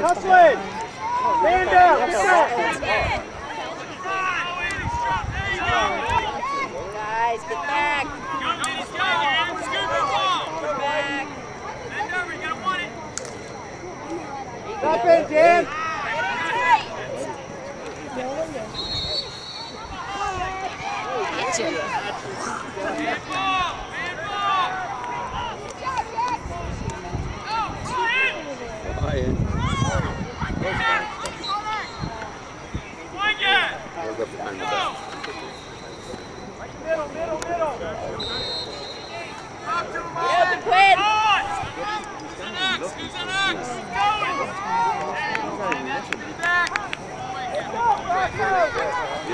hustle it. Man down, get. Guys, back. Get back. Stop in, Dan. Get you. Middle, middle, middle. Get open, Quinn.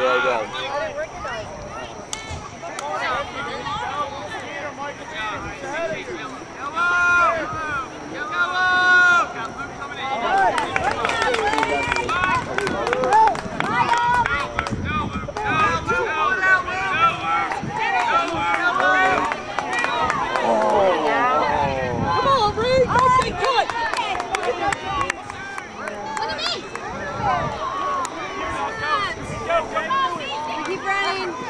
Yeah, I got it. Come on, Reed. Don't stay put. Keep running.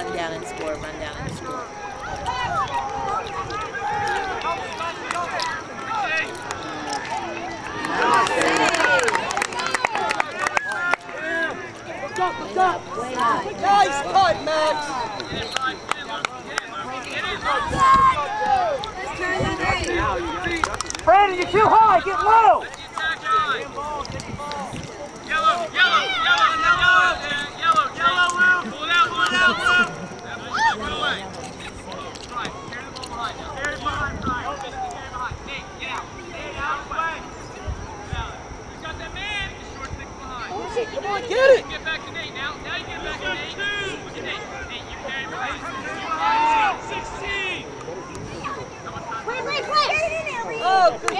Run down and score, run down and score. Nice cut, Max. Brandon, you're too high. Get low. Come on, get it. Get back to Nate now. Now you get back to Nate. Look at Nate. Nate, you carry right. 16. Play, play, play. Oh, good try.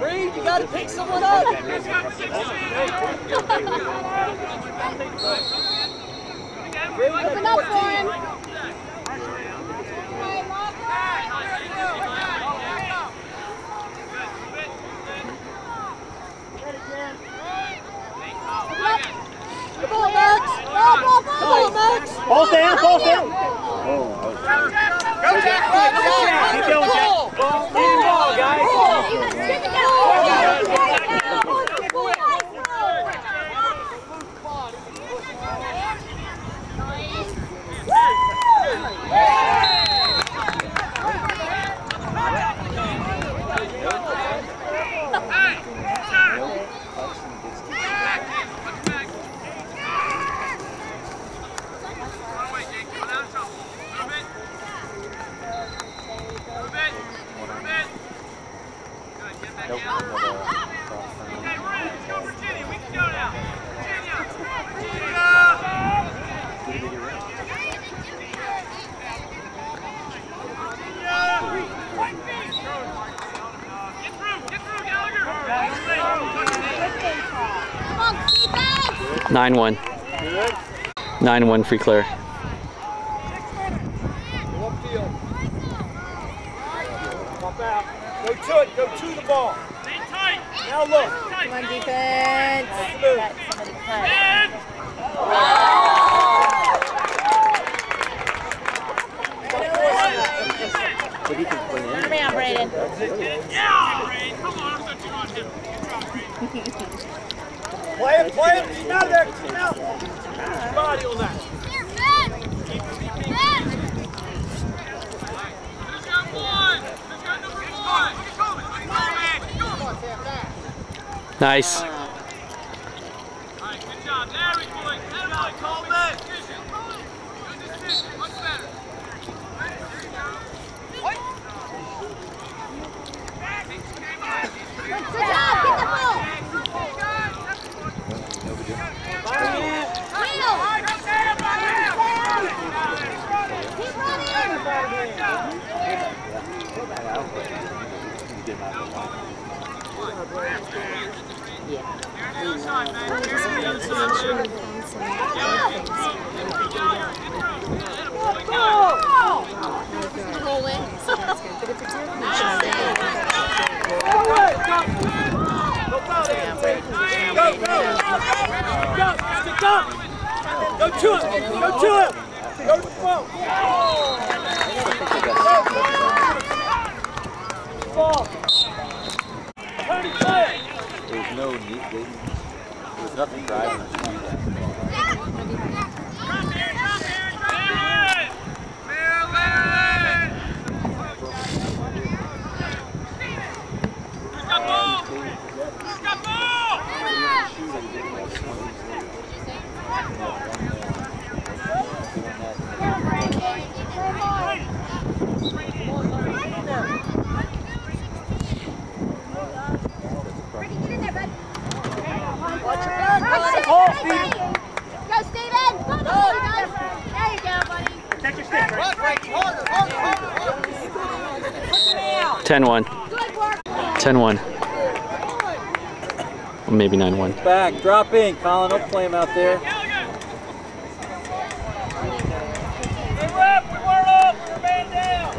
Reed, you got to pick someone up. Open up for him. Come on, Max. Come on, Max. Falls down, falls down. Go, Jack. Keep going, Jack. 9-1. 9-1 free clear. Go to it. Go to the ball. Stay tight. Now look. Come on, defense. Come on, I'm touching on him. Play it. Play it. Keep out there. Keep out. Keep body on that. Finish got one. Finish got number one. Come on, man. Go. Nice. All right, good job. There we go. Good job, Coleman. Good decision. Much better. There you go. Good job, get the ball. Wheel. Keep running. Ball. Turn it, play it. There's no need, there's nothing driving us to do that. Go, Steven! There you go, buddy. Take your stick, right? 10-1. 10-1. Maybe 9-1. Back, drop in, Colin, don't play him out there. Hey, ref, we weren't up. We were man down.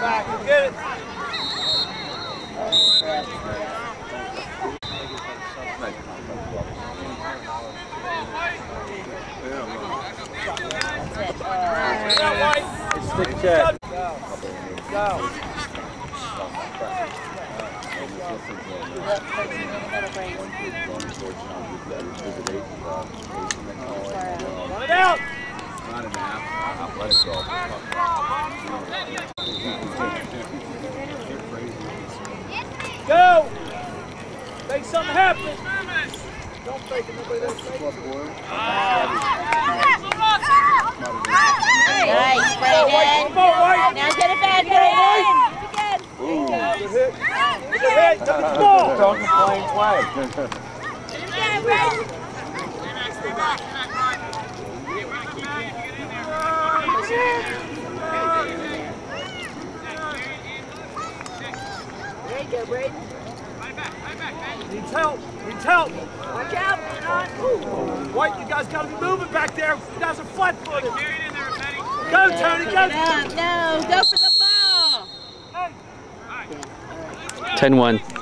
Back, you get it. Get out, White. Stick check. Go. Run it out. Go. Make something happen. Don't fake it. Nobody else fake it. Nice, Come on, White. Come on, White. Now get it back, Brayden. Good hit. Good hit. Look at the ball. Talking plain play. There you go, Brayden. Needs help. Needs help. Watch out. White, you guys got to be moving back there. You guys are flat-footed. Go, Tony. Go. No, no, go for the ball. 10-1.